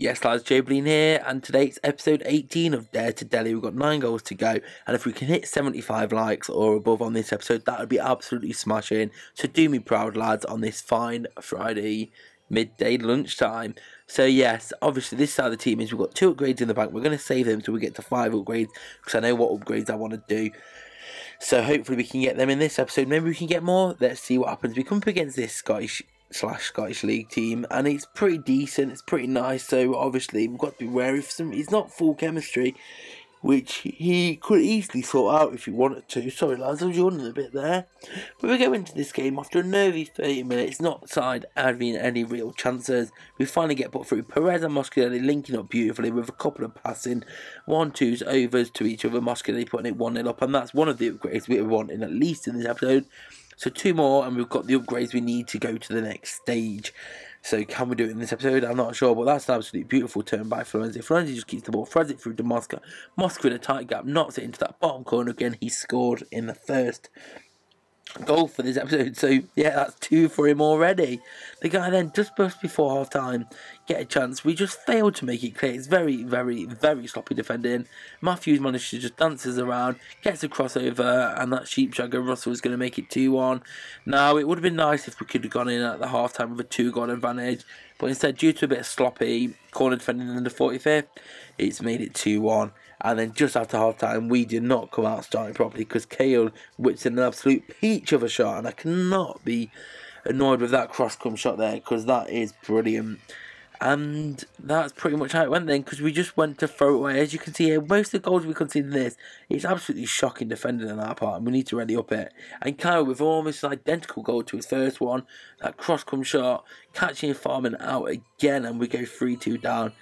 Yes, lads, Joe Bleen here, and today's episode 18 of Dare to Delli. We've got nine goals to go, and if we can hit 75 likes or above on this episode, that would be absolutely smashing. So do me proud, lads, on this fine Friday midday lunchtime. So yes, obviously this side of the team is we've got two upgrades in the bank. We're going to save them until we get to five upgrades because I know what upgrades I want to do. So hopefully we can get them in this episode. Maybe we can get more. Let's see what happens. We come up against this Scottish slash Scottish League team, and it's pretty decent. It's pretty nice. So obviously we've got to be wary for some. It's not full chemistry, which he could easily sort out if he wanted to. Sorry, lads, I was yawning a bit there. But we go into this game after a nervy 30 minutes, not side having any real chances. We finally get put through. Perez and Moscardelli linking up beautifully with a couple of passing one twos overs to each other. Moscardelli putting it 1 0 up, and that's one of the upgrades we were wanting at least in this episode. So two more, and we've got the upgrades we need to go to the next stage. So can we do it in this episode? I'm not sure, but that's an absolutely beautiful turn by Florenzi. Florenzi just keeps the ball, throws it through to Mosca. Mosca in a tight gap, knocks it into that bottom corner again. He scored in the first goal for this episode. So yeah, that's two for him already. The guy then just before half time get a chance. We just failed to make it clear. It's very, very, very sloppy defending. Matthews managed to just dances around, gets a crossover, and that sheep sheepshagger Russell is going to make it 2 1. Now, it would have been nice if we could have gone in at the half time with a two goal advantage, but instead, due to a bit of sloppy corner defending in the 45th, it's made it 2 1. And then just after half time, we did not come out starting properly because Cahill whips in an absolute peach of a shot, and I cannot be annoyed with that cross come shot there because that is brilliant. And that's pretty much how it went then, because we just went to throw it away. As you can see here, most of the goals we conceded in this, it's absolutely shocking defending on our part, and we need to ready up it. And Kyle with almost an identical goal to his first one, that cross come shot, catching Farman out again, and we go 3 2 down.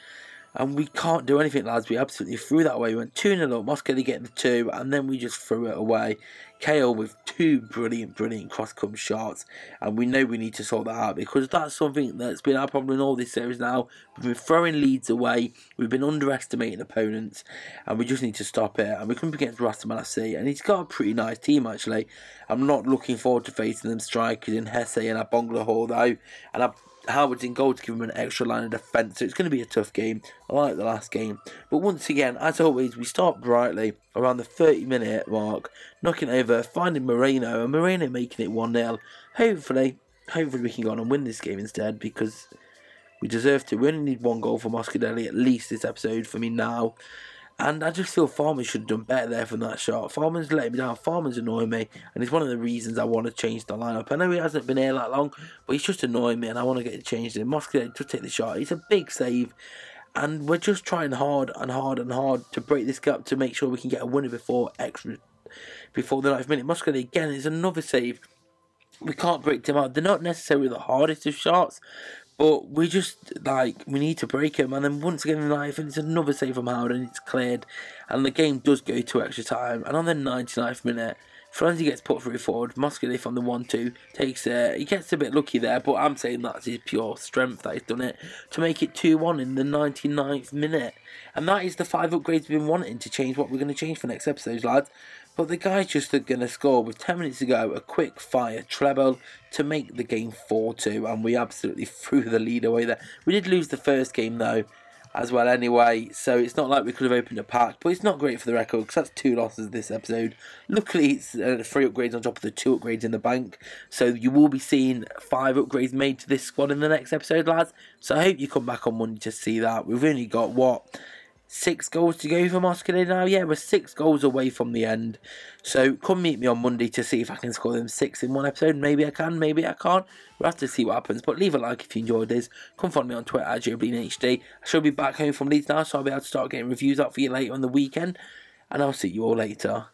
And we can't do anything, lads. We absolutely threw that away. We went 2 0 up, Mosca get the 2, and then we just threw it away. KO with two brilliant, brilliant cross come shots, and we know we need to sort that out because that's something that's been our problem in all this series now. We've been throwing leads away, we've been underestimating opponents, and we just need to stop it. And we come against Rastaman FC, and he's got a pretty nice team actually. I'm not looking forward to facing them strikers in Hesse and Agbonlahor though, and I Howard's in goal to give him an extra line of defence, so it's going to be a tough game. I like the last game. But once again, as always, we start brightly around the 30 minute mark, knocking over, finding Moreno, and Moreno making it 1 0. Hopefully, hopefully we can go on and win this game instead because we deserve to. We only need one goal for Moscardelli at least this episode for me now. And I just feel Farmers should have done better there from that shot. Farmers letting me down. Farmers annoying me. And it's one of the reasons I want to change the lineup. I know he hasn't been here that long, but he's just annoying me and I want to get it changed. And Mosca just take the shot. It's a big save. And we're just trying hard and hard and hard to break this gap to make sure we can get a winner before extra before the 90th minute. Mosca again is another save. We can't break them out. They're not necessarily the hardest of shots, but we just like we need to break them. and then once again in life, and it's another save from Howard, and it's cleared, and the game does go to extra time. And on the 99th minute, Florenzi gets put through forward. Muscadif on the one-two takes it. He gets a bit lucky there, but I'm saying that's his pure strength that he's done it to make it 2-1 in the 99th minute. And that is the five upgrades we've been wanting to change what we're going to change for next episodes, lads. But the guy's just going to score with 10 minutes to go, a quick fire treble to make the game 4 2, and we absolutely threw the lead away there. We did lose the first game though, as well, anyway, so it's not like we could have opened a pack, but it's not great for the record because that's two losses this episode. Luckily, it's uh, three upgrades on top of the two upgrades in the bank, so you will be seeing five upgrades made to this squad in the next episode, lads. So I hope you come back on Monday to see that. We've only got what six goals to go for Mosca now. Yeah, we're six goals away from the end. So come meet me on Monday to see if I can score them six in one episode. Maybe I can, maybe I can't. We'll have to see what happens. But leave a like if you enjoyed this. Come follow me on Twitter at JoeBilineHD. I shall be back home from Leeds now, so I'll be able to start getting reviews up for you later on the weekend. And I'll see you all later.